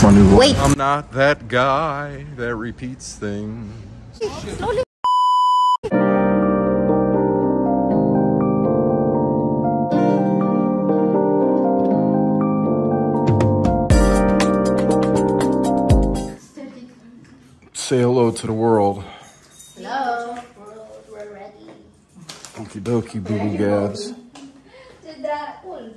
That's my new Wait. I'm not that guy that repeats things. Slowly. Say hello to the world. Hello. World, we're ready. Okie dokie, boo boo gabs. To the pool.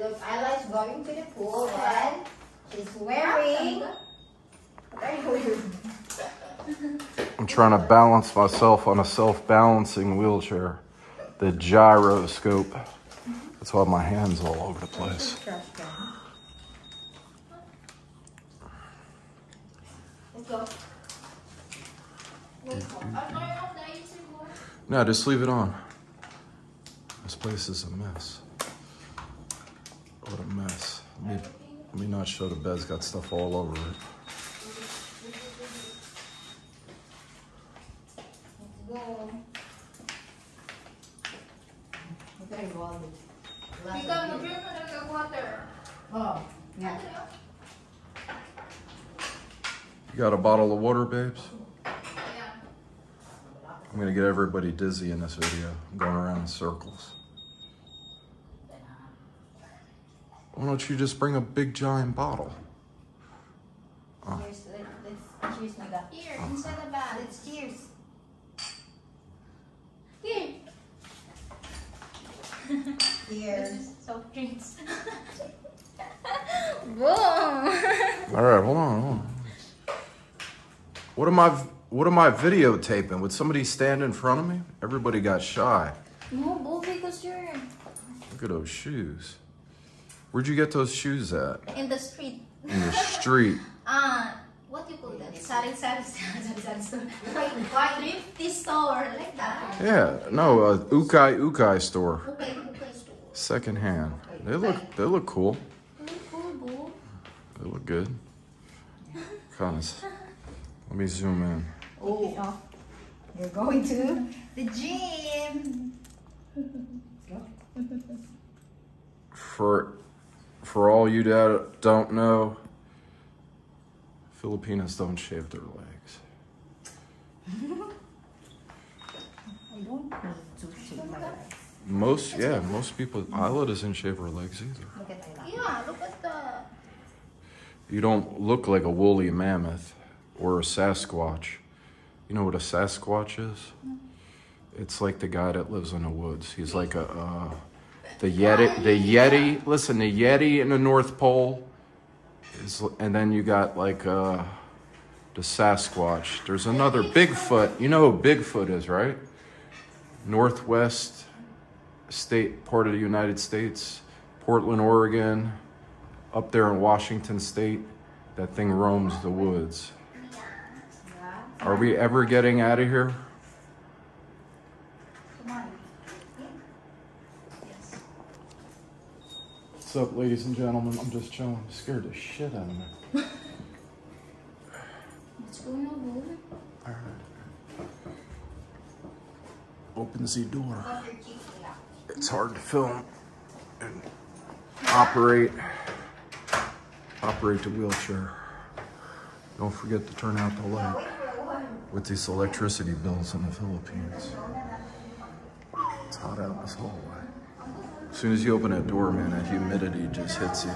Look, Isla's going to the pool and she's wearing. I'm trying to balance myself on a self balancing wheelchair. The gyroscope. That's why my hands all over the place. No, just leave it on. This place is a mess. What a mess. Let me, let me not show the bed's got stuff all over it. Let's go. Okay, go. Ikaw, mag-drink mo na ng water. Oh, yeah. You got a bottle of water, babes? Yeah. I'm gonna get everybody dizzy in this video. I'm going around in circles. Why don't you just bring a big giant bottle? Cheers. Let, let's cheers na that. Here, inside the bag. Let's cheers. Here. Cheers. Soft drinks. Boom. All right, hold on, hold on. What am I? What am I videotaping? Would somebody stand in front of me? Everybody got shy. No, go because you're Look at those shoes. Where'd you get those shoes at? in the street. In the street. Ah, what do you call that? Sari sari sari sari store. Wait, why? Thrifty store like that. Yeah, no, a Ukay Ukay store, Okay, okay store. second hand. They look, they look cool. Cool, cool, boo. They look good. Kind of. Let me zoom in. Oh, oh. You're going to the gym. For, for all you that don't know, Filipinos don't shave their legs. I don't need to shave my legs. Most, yeah, most people. Isla doesn't shave her legs either. Look at Ayla. Yeah, look at the. You don't look like a woolly mammoth or a Sasquatch. You know what a Sasquatch is? It's like the guy that lives in the woods. He's like a uh, the Yeti. The Yeti. Listen, the Yeti in the North Pole is, and then you got like uh, the Sasquatch. There's another Bigfoot. You know who Bigfoot is, right? Northwest state part of the United States, Portland, Oregon, up there in Washington State. That thing roams the woods. Are we ever getting out of here? Come on. What's up, ladies and gentlemen? I'm just chilling. Scared the shit out of me. What's going on, boo? All right. Open the door. It's hard to film and operate operate the wheelchair. Don't forget to turn out the light with these electricity bills in the Philippines. It's hot out in this hallway. As soon as you open that door, man, that humidity just hits you.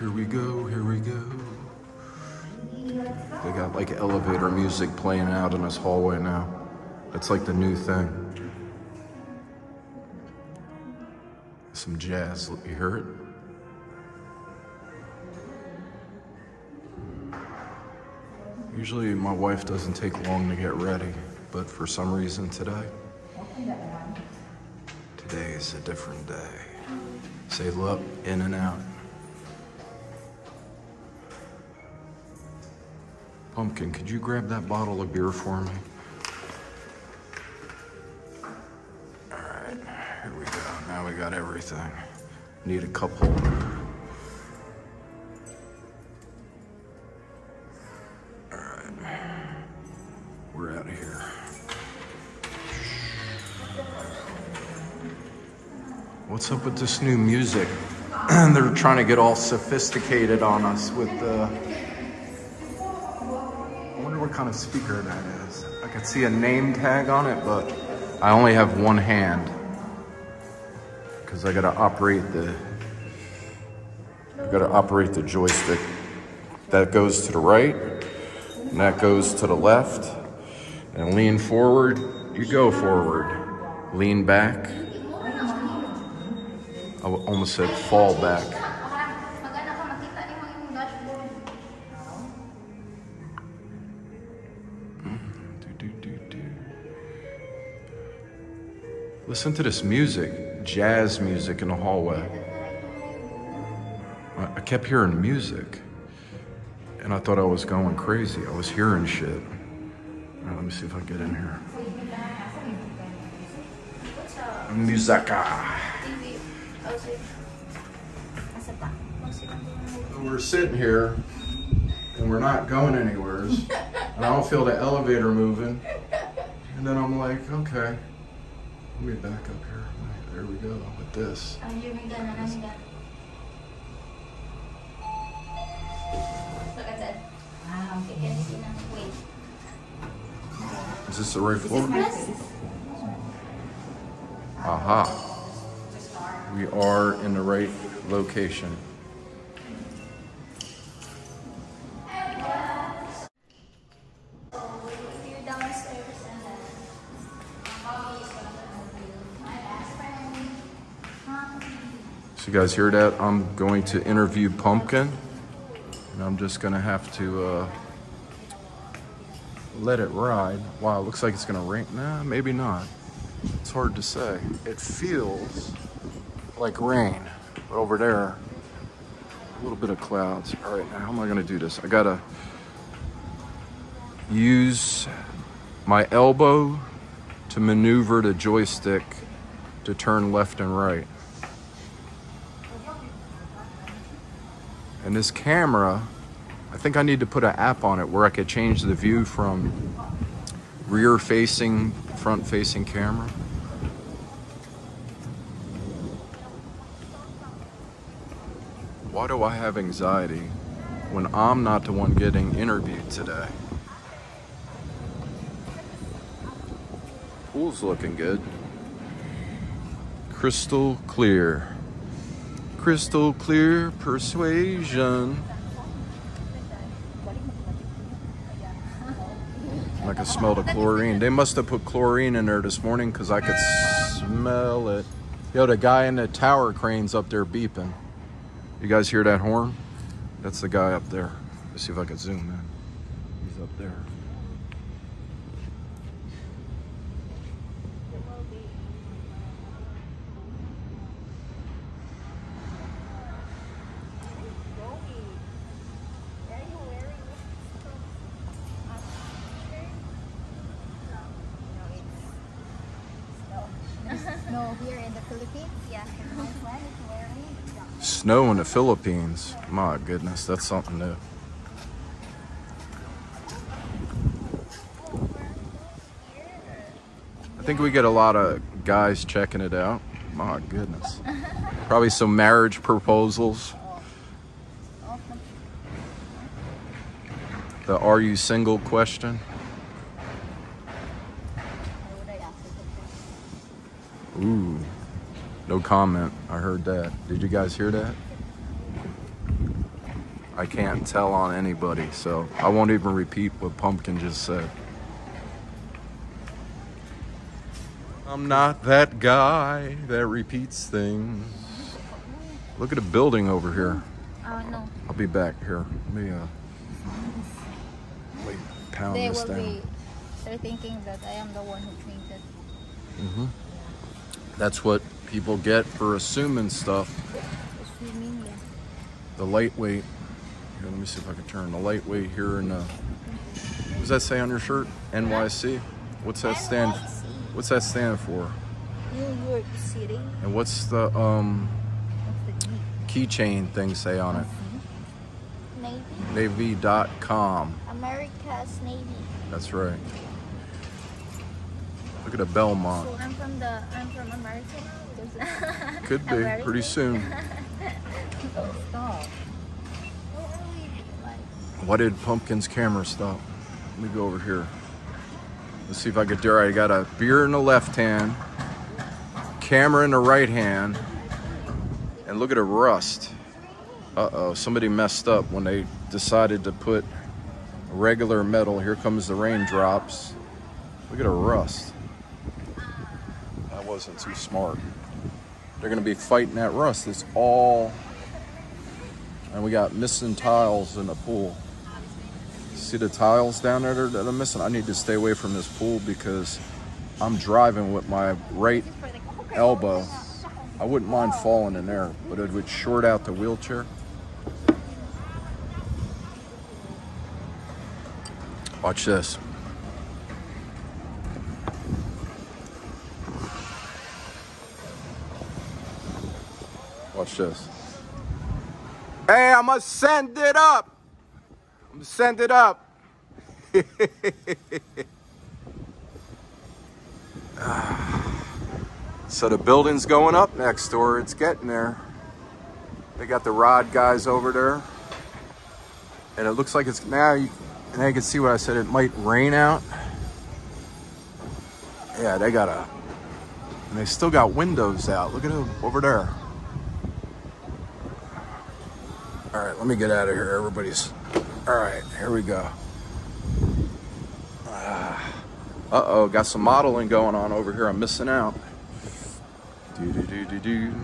Here we go, here we go. They got like elevator music playing out in this hallway now. That's like the new thing. Some jazz, you hear it? Usually my wife doesn't take long to get ready, but for some reason today, today is a different day. Say look, in and out. Pumpkin, could you grab that bottle of beer for me? All right, here we go. Now we got everything. Need a cup holder. What's up with this new music? And they're trying to get all sophisticated on us with the. I wonder what kind of speaker that is. I could see a name tag on it, but I only have one hand because I gotta operate the. I gotta operate the joystick. That goes to the right, and that goes to the left. And lean forward, you go forward. Lean back. I almost said fall back. Listen to this music, jazz music in the hallway. I- kept hearing music, and I thought I was going crazy. I was hearing shit. Right, let me see if I get in here. Musica. We're sitting here, and we're not going anywhere, and I don't feel the elevator moving. And then I'm like, okay, let me back up here. There we go with this. Ang Jimmy gana na siya. Look at that. Wow, okay, can you see na? Wait. Is this the right floor? Aha. We are in the right location. You guys hear that? I'm going to interview Pumpkin, and I'm just gonna have to uh, let it ride. Wow, it looks like it's gonna rain. Nah, maybe not. It's hard to say. It feels like rain, but over there, a little bit of clouds. All right, now how am I gonna do this? I gotta use my elbow to maneuver the joystick to turn left and right. And this camera, I think I need to put an app on it where I could change the view from rear facing, front facing camera. Why do I have anxiety when I'm not the one getting interviewed today? Pool's looking good. Crystal clear. Crystal clear persuasion. I can smell the chlorine. They must have put chlorine in there this morning because I could smell it. Yo, the guy in the tower crane's up there beeping. You guys hear that horn? That's the guy up there. Let's see if I can zoom in. He's up there. No, here in the Philippines, yeah. My friend is wearing Snow in the Philippines. My goodness, that's something new. I think we get a lot of guys checking it out. My goodness. Probably some marriage proposals. The are you single question. No comment. I heard that. Did you guys hear that? I can't tell on anybody, so I won't even repeat what Pumpkin just said. I'm not that guy that repeats things. Look at a building over here. Oh, no. I'll be back here. Let me uh, wait, pound They this will down. be, they're thinking that I am the one who painted. Mm-hmm. That's what people get for assuming stuff. The yeah. The lightweight. Here, let me see if I can turn the lightweight here in. Uh, what does that say on your shirt? NYC. What's that stand? What's that stand for? New York City. And what's the um, What's the G? keychain thing say on it? Navy. Navy.com. America's Navy. That's right. Look at a Belmont. So I'm from the I'm from America. Could be pretty soon. Why did Pumpkin's camera stop? Let me go over here. Let's see if I could do it. I got a beer in the left hand, camera in the right hand, and look at the rust. Uh oh, somebody messed up when they decided to put regular metal. Here comes the raindrops. Look at the rust. That wasn't too smart. They're gonna be fighting that rust. It's all, and we got missing tiles in the pool. See the tiles down there that I'm missing? I need to stay away from this pool because I'm driving with my right elbow. I wouldn't mind falling in there, but it would short out the wheelchair. Watch this. Hey, I'm gonna send it up. I'm gonna send it up. so the building's going up next door. It's getting there. They got the rod guys over there. And it looks like it's now you now you can see what I said. It might rain out. Yeah, they got a and they still got windows out. Look at them over there. All right, let me get out of here. Everybody's. All right, here we go. Uh oh, got some modeling going on over here. I'm missing out. Do do do do do.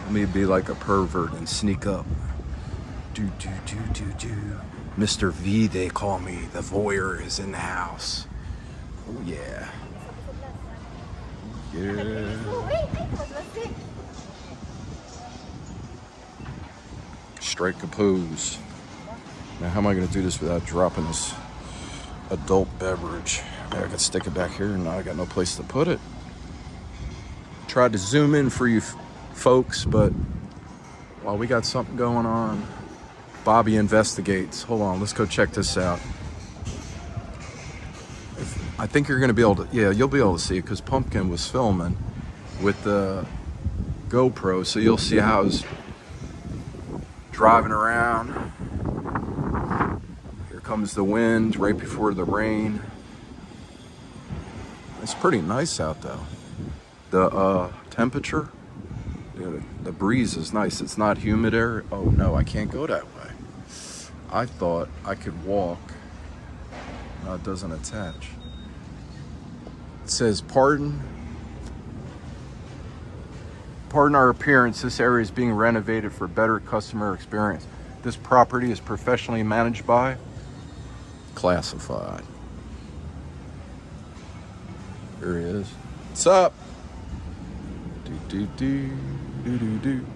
Let me be like a pervert and sneak up. Do do do do do. Mr. V, they call me. The voyeur is in the house. Oh yeah. Yeah. Strike a pose. Now, how am I going to do this without dropping this adult beverage? Maybe I could stick it back here, and I got no place to put it. Tried to zoom in for you folks, but while we got something going on, Bobby investigates. Hold on, let's go check this out. I think you're going to be able to, yeah, you'll be able to see it because Pumpkin was filming with the GoPro, so you'll see how it's driving around. Here comes the wind right before the rain. It's pretty nice out though. The uh, temperature, the, the breeze is nice. It's not humid air. Oh no, I can't go that way. I thought I could walk. No, it doesn't attach. It says, pardon. Pardon our appearance. This area is being renovated for better customer experience. This property is professionally managed by Classified. Here he is. What's up? Do do do do do do.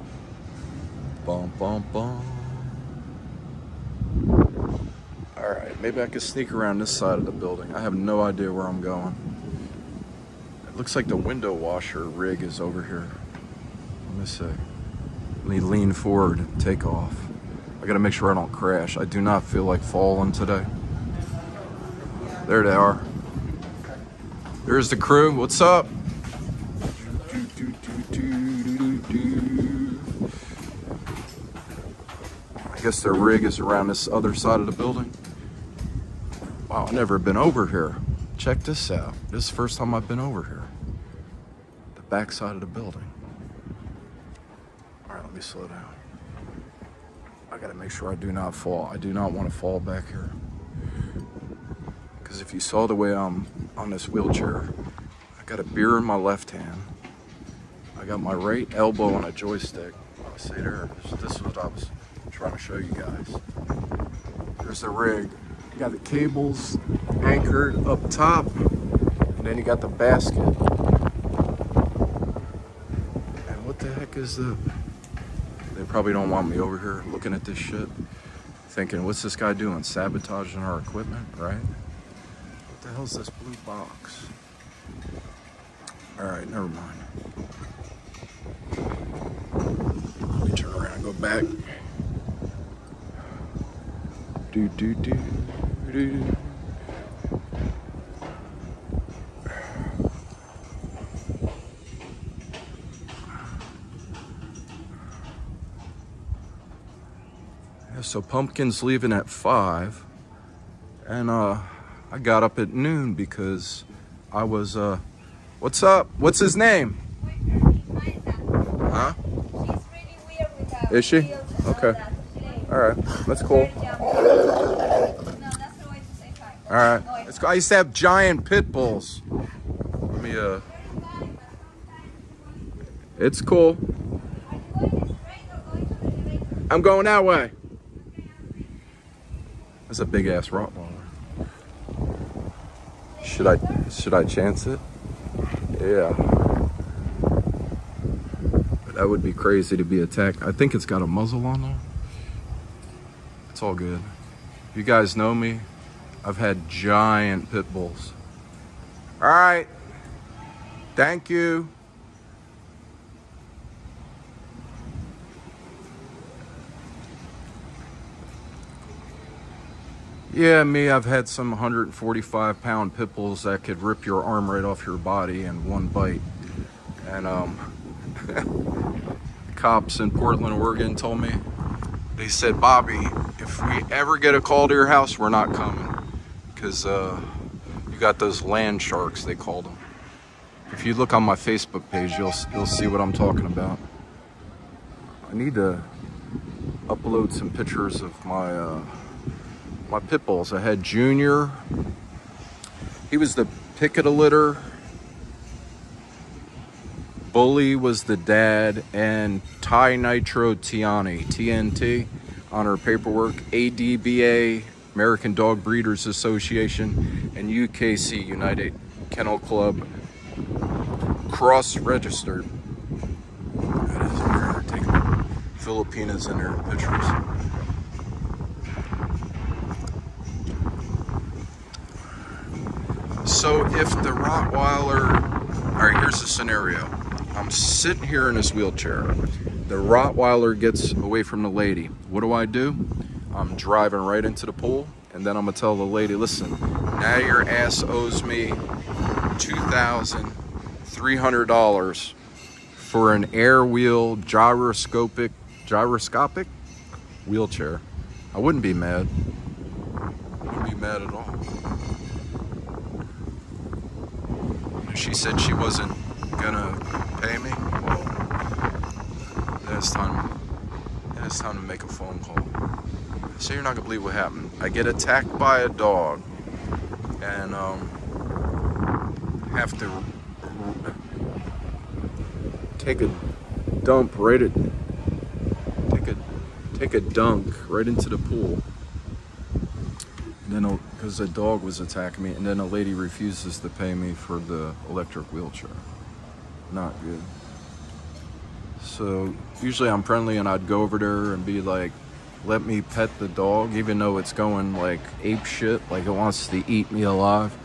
Bum bum bum. All right, maybe I could sneak around this side of the building. I have no idea where I'm going. It looks like the window washer rig is over here. Let me see. Let me lean forward and take off. I gotta make sure I don't crash. I do not feel like falling today. There they are. There's the crew. What's up? I guess their rig is around this other side of the building. Wow, I've never been over here. Check this out. This is the first time I've been over here. The back side of the building. Me slow down. I gotta make sure I do not fall. I do not want to fall back here. Because if you saw the way I'm on this wheelchair, I got a beer in my left hand. I got my right elbow on a joystick. I say there, this, is what I was trying to show you guys. There's the rig. You got the cables anchored up top, and then you got the basket. And what the heck is the? Probably don't want me over here looking at this shit, thinking, what's this guy doing? Sabotaging our equipment, right? What the hell's this blue box? All right, never mind. Let me turn around and go back. Do do do do. So Pumpkin's leaving at five, and uh, I got up at noon because I was. Uh, what's up? What's his name? Huh? Is she? Okay. All right, that's cool. All right, let's go. I used to have giant pit bulls. Let me uh. It's cool. I'm going that way. That's a big ass Rottweiler. Should I should I chance it? Yeah. But that would be crazy to be attacked. I think it's got a muzzle on there. It's all good. You guys know me. I've had giant pit bulls. All right. Thank you. Yeah, me, I've had some 145 pound pit bulls that could rip your arm right off your body in one bite. And um, cops in Portland, Oregon told me, they said, Bobby, if we ever get a call to your house, we're not coming. Because uh, you got those land sharks, they called them. If you look on my Facebook page, you'll, you'll see what I'm talking about. I need to upload some pictures of my. Uh, my pit bulls. I had Junior. He was the pick of the litter. Bully was the dad, and Ty Nitro Tiani, TNT, on her paperwork. ADBA, American Dog Breeders Association, and UKC, United Kennel Club, cross registered. That is her taking Filipinas in their pictures. So if the Rottweiler, all right, here's the scenario. I'm sitting here in this wheelchair. The Rottweiler gets away from the lady. What do I do? I'm driving right into the pool, and then I'm gonna tell the lady, listen, now your ass owes me $2,300 for an air wheel gyroscopic, gyroscopic wheelchair. I wouldn't be mad. I wouldn't be mad at all. She said she wasn't gonna pay me. Well, then it's time. Then it's time to make a phone call. So you're not gonna believe what happened. I get attacked by a dog, and um, have to take a dump right at take a take a dunk right into the pool. And then, because the dog was attacking me, and then a lady refuses to pay me for the electric wheelchair. Not good. So usually I'm friendly, and I'd go over there and be like, "Let me pet the dog," even though it's going like ape shit, like it wants to eat me alive.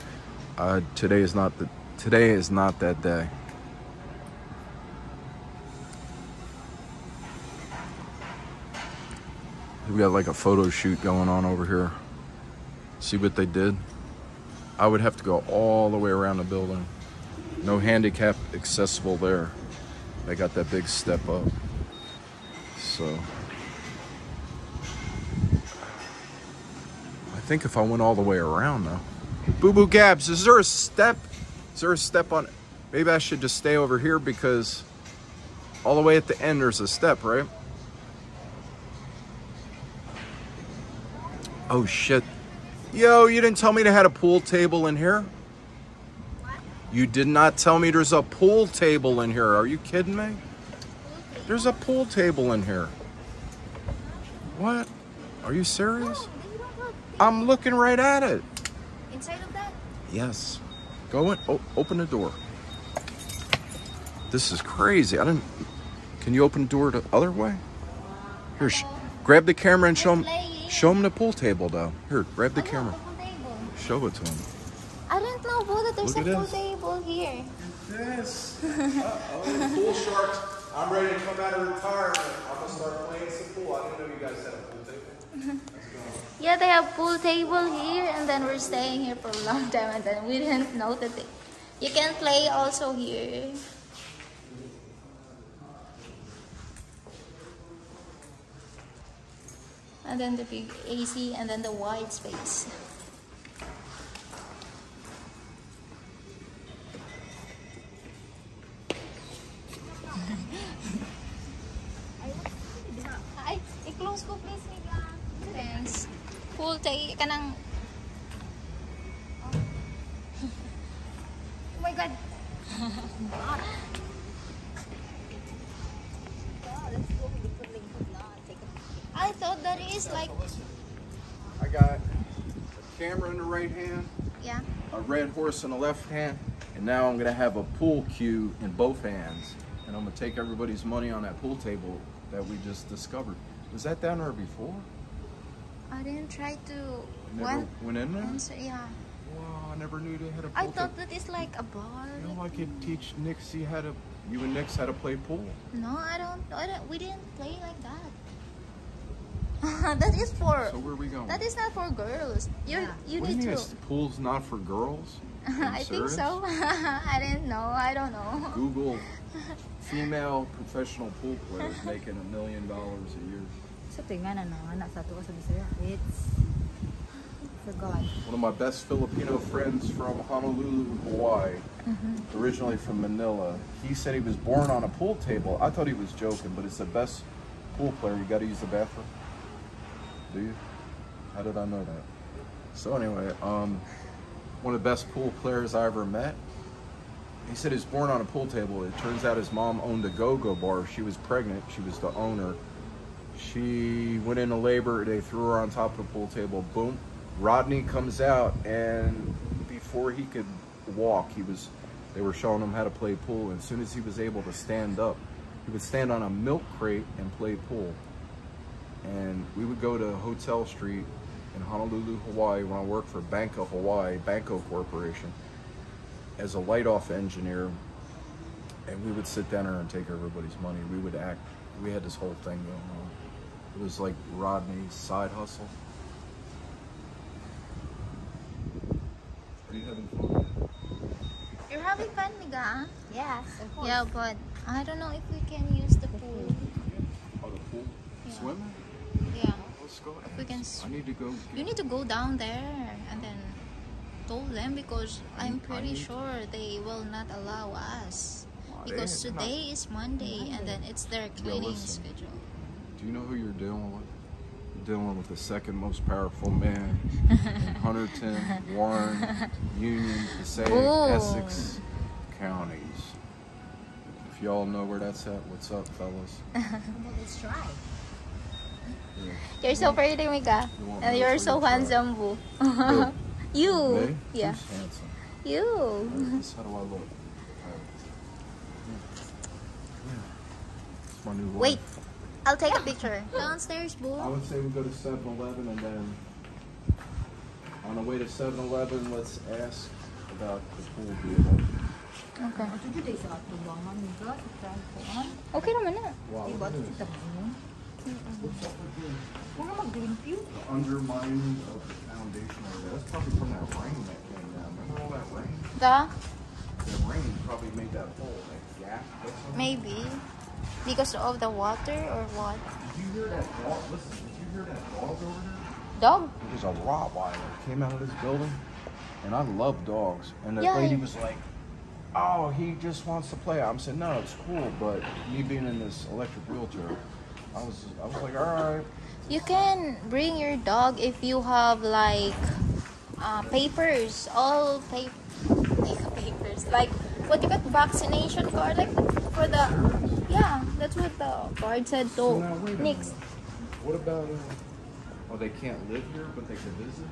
Uh, today is not the today is not that day. We got like a photo shoot going on over here. See what they did? I would have to go all the way around the building. No handicap accessible there. They got that big step up. So I think if I went all the way around though. Boo Boo Gabs, is there a step? Is there a step on it? Maybe I should just stay over here because all the way at the end there's a step, right? Oh shit, Yo, you didn't tell me they had a pool table in here. What? You did not tell me there's a pool table in here. Are you kidding me? There's a pool table in here. What? Are you serious? Oh, no, look. I'm looking right at it. Inside of that? Yes. Go in. Oh, open the door. This is crazy. I didn't. Can you open the door the other way? Here, sh- grab the camera and show him. Show him the pool table, though. Here, grab the Ano, camera. pool table. Show it to him. I didn't know Bo, that there's Look a pool this. table here. Yes. Uh-oh, pool sharks. I'm ready to come out of retirement. I'm gonna start playing some pool. I didn't know you guys had a pool table. Yeah, they have pool table here, and then we're staying here for a long time, and then we didn't know that they, you can play also here. And then the big AC, and then the wide space. Ay, i-close ko please. Thanks. Full tay ka ng... Oh my God. I thought that is like... I got a camera in the right hand, Yeah. a red horse in the left hand, and now I'm gonna have a pool cue in both hands. And I'm gonna take everybody's money on that pool table that we just discovered. Was that down there before? I didn't try to... You never What? went in there? Answer, yeah. Wow, I never knew they had a pool I thought that is like a bar. You know, I could teach Nixie how to, you and Nix how to play pool. No, I don't, I don't. We didn't play like that. that is for. So where are we going? That is not for girls. You Yeah. you what do you need mean to. it's- pool's not for girls? I think so. I didn't know. I don't know. Google female professional pool players making a million dollars a year. So tingnan ano, anak satu ka sa Bisaya. It's forgot. One of my best Filipino friends from Honolulu, Hawaii, mm-hmm. originally from Manila, he said he was born on a pool table. I thought he was joking, but it's the best pool player. You got to use the bathroom. How did I know that? So anyway, um, one of the best pool players I ever met. He said he was born on a pool table. It turns out his mom owned a go-go bar. She was pregnant. She was the owner. She went into labor. They threw her on top of the pool table. Boom. Rodney comes out, and before he could walk, he was. They were showing him how to play pool. And as soon as he was able to stand up, he would stand on a milk crate and play pool. And we would go to Hotel Street in Honolulu, Hawaii, when I worked for Bancorp Hawaii, Banco Corporation, as a light-off engineer. And we would sit down there and take everybody's money. We would act. We had this whole thing going on. It was like Rodney's side hustle. Are you having fun? You're having fun, Miga. Yes, of course. Yeah, but I don't know if we can use the pool. Oh, the pool? Yeah. Swimming? Yeah. We can I need to go. You need to go down there and then told them because I'm pretty sure they will not allow us. Because today is Monday and then it's their cleaning listen. schedule. Do you know who you're dealing with? You're dealing with the second most powerful man in Hunterdon, Warren, Union, Passaic, Boom. Essex counties. If y'all know where that's at, what's up, fellas? Let's try. Yeah. You're so pretty, Mika. You want And me you're so handsome, boo. You. Me? Yeah. Handsome? You. How do I look? Yeah. Yeah. It's my new wife. Wait. I'll take a picture. Downstairs, Boo. I would say we go to 7-Eleven and then on the way to 7-Eleven, let's ask about the pool deal. Okay. Ito dito sa atubangan ni God, sa trampoan. Okay naman na. Wow, Diba, look ito at kita this. mo. What's up with this? Kung mag-review. The undermining of the foundation of that. That's probably from that rain that came down. Remember all that rain? The? The rain probably made that hole, that gap. Maybe. Because of the water or what? Did you hear that dog? Listen, did you hear that dog over there? Dog? There's a Rottweiler came out of this building, and I love dogs. And the Yeah. lady was like, "Oh, he just wants to play." I'm saying, "No, it's cool." But me being in this electric wheelchair, I was, I was like, "All right." You can bring your dog if you have like uh, papers, all pa- papers, like what you got vaccination card, like for the yeah, that's what the guard said. So now, next. What about? Uh, oh, they can't live here, but they can visit.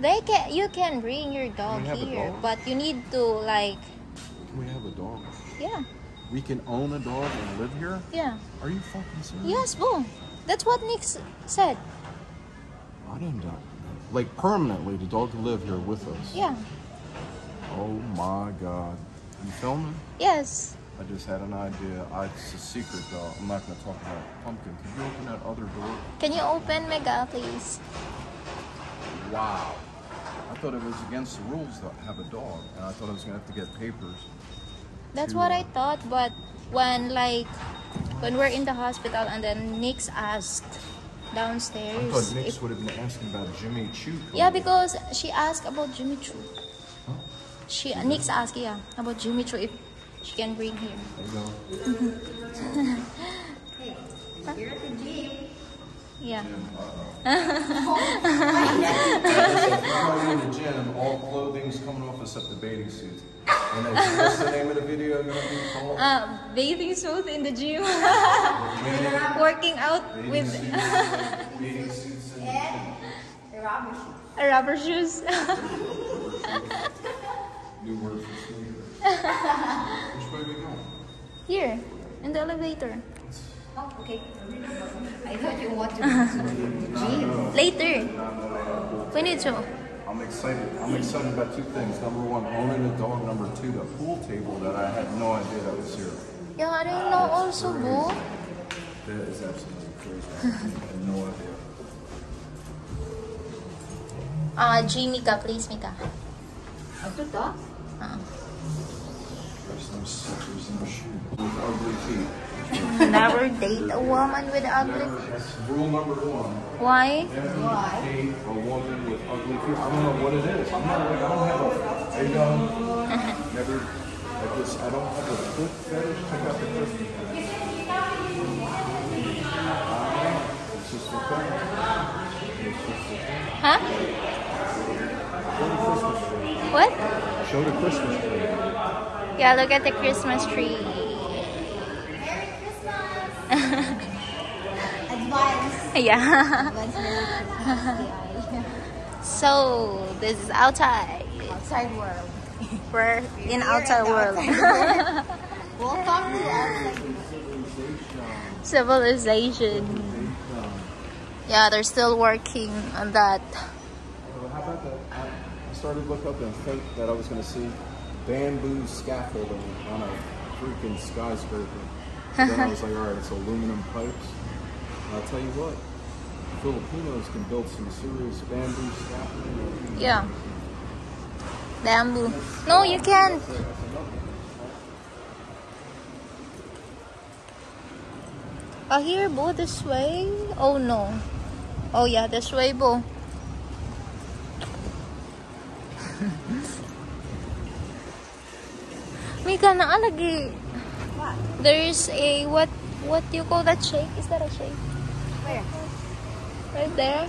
they can you can bring your dog We have a here, dog? but you need to like We have a dog. yeah, We can own a dog and live here. yeah, Are you fucking serious? yes, boom. That's what Nick said. I didn't know. Like permanently, the dog can live here with us. Yeah, Oh my God. You filming? yes. I just had an idea. I, it's a secret though. I'm not going to talk about pumpkin. Can you open that other door? Can you open Mega, please? Wow. I thought it was against the rules to have a dog, and I thought I was going to have to get papers. That's what I uh, thought, but when like when we're in the hospital and then Nick's asked I downstairs. thought Nix If- would have been asking about Jimmy Choo. yeah, because she asked about Jimmy Choo. She Nix asked yeah about Jimmy Choo if she can bring him. There you go. Hey, you're at the gym. Yeah. Everybody in the gym, all clothing's coming off except the bathing suits. And then, what's the name of the video gonna be called? Uh, bathing suit in the gym, working out with suits, bathing suits and And the rubber shoes. rubber shoes. new word for sneakers. Which way we going? Here, in the elevator. Oh, okay. I thought you want to go to the gym. Later. We need to. I'm excited. I'm excited about two things. Number one, owning a dog. Number two, the pool table that I had no idea that was here. Yeah, I didn't know also, boo. That is absolutely crazy. I had no idea. Ah, Jimmy ka, please, Mika. Ito to? Ah. There's no, there's no shoe with ugly feet. Never date a woman with ugly. That's rule number one. Why? Never Why? date a woman with ugly feet. I don't know what it is. I'm not like, I don't have a, I don't, um, never, I just, I don't have a foot fetish. Check out the Christmas tree. It's just a thing. It's just a thing. Huh? Show the Christmas tree. What? Show the Christmas tree. Yeah, look at the Christmas tree. Merry Christmas! Advance. yeah. Advance so, this is outside. Outside world. We're in We're outside in world. outside Welcome to outside Civilization. Yeah, they're still working on that. How about that? I, I started to look up and think that I was going to see bamboo scaffolding on a freaking skyscraper. Then I was like, all right, it's aluminum pipes. And I'll tell you what, Filipinos can build some serious bamboo scaffolding. Yeah. Bamboo. No, you can't. Ah, here, Bo, this way? Oh, no. Oh, yeah, this way, Bo. Mika, naalagi. What? There's a, what, what do you call that shake? Is that a shake? Where? Right there?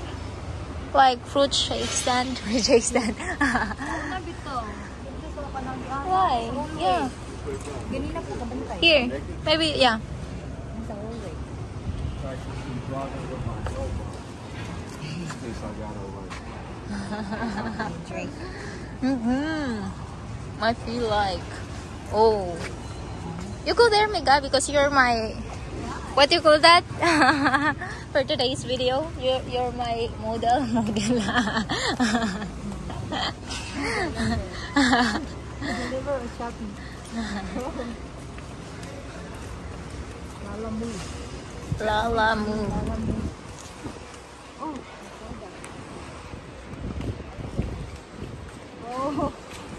Like fruit shake stand. Fruit shake stand. Why? Yeah. Ganina po kabantay. Here. Maybe, yeah. Sa hallway. In case I got over. Drink. Mm-hmm. I feel like, oh. You go there, Mega, because you're my, what you call that? For today's video, you're, you're my model. Model. Deliver shopping? Lalamove. Lala move. Lalamove. Oh. Oh.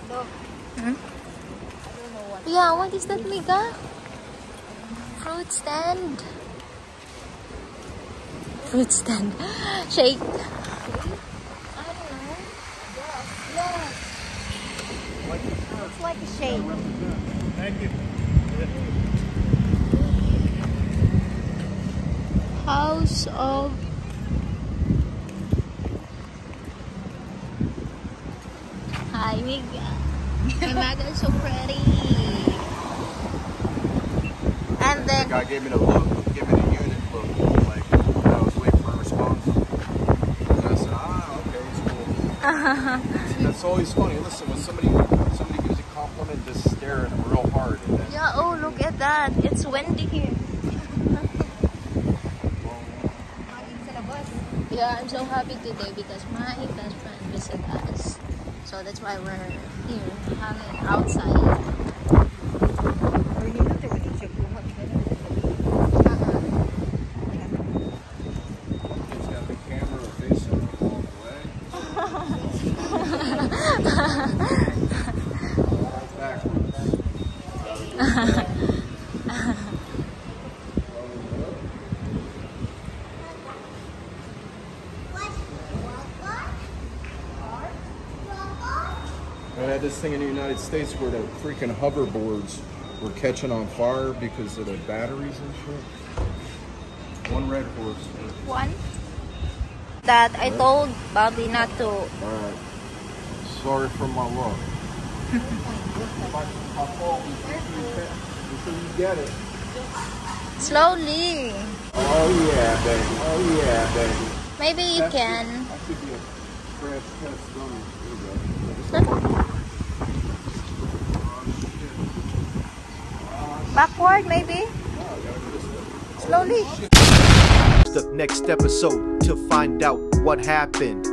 Look. Hmm? I don't know what. Yeah, what is that, Mega? Fruit stand. Fruit stand. Shake. I don't know. Yeah. Looks like a shade. House of Hi, Miga. My is so pretty. And The then, guy gave me the look, gave me the unit look, like I was waiting for a response. And I said, ah, okay, it's cool. That's always funny. Listen, when somebody when somebody gives a compliment, just stare at them real hard. Yeah, oh, look at that. It's windy here. Yeah, I'm so happy today because my best friend. So that's why we're here, hanging outside. Or you know, there was a chip. It's got the camera facing the wrong way. Backwards. Thing in the United States where the freaking hoverboards were catching on fire because of the batteries and shit. One red horse. One. That I told Bobby not to. Alright. Sorry for my luck. Until you get it. Slowly. Oh yeah, baby. Oh yeah, baby. Maybe you can. That should be a crash test dummy. There you go. Backward, maybe. Slowly. the next episode to find out what happened.